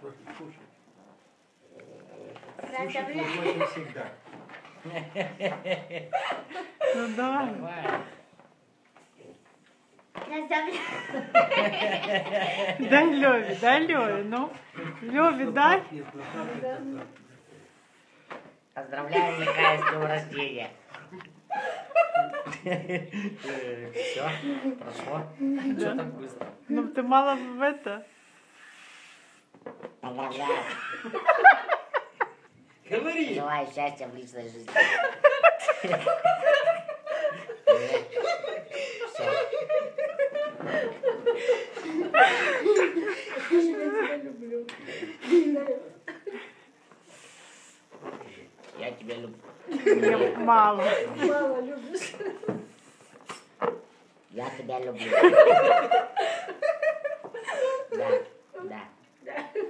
Трохи кушай. Поздравляю. Кушать можно всегда. Ну давай. Давай. Поздравляю. Дай Льові, дай Льові, ну. Льові, дай. Нет, ну как это так? Поздравляю, Николай, с днем рождения. Все, прошло. Что так быстро? Ну ти мала в это. Поздравляю. Говори! Желаю счастья в личной жизни. Я тебя люблю. Мало. Мало любишь. Я тебя люблю.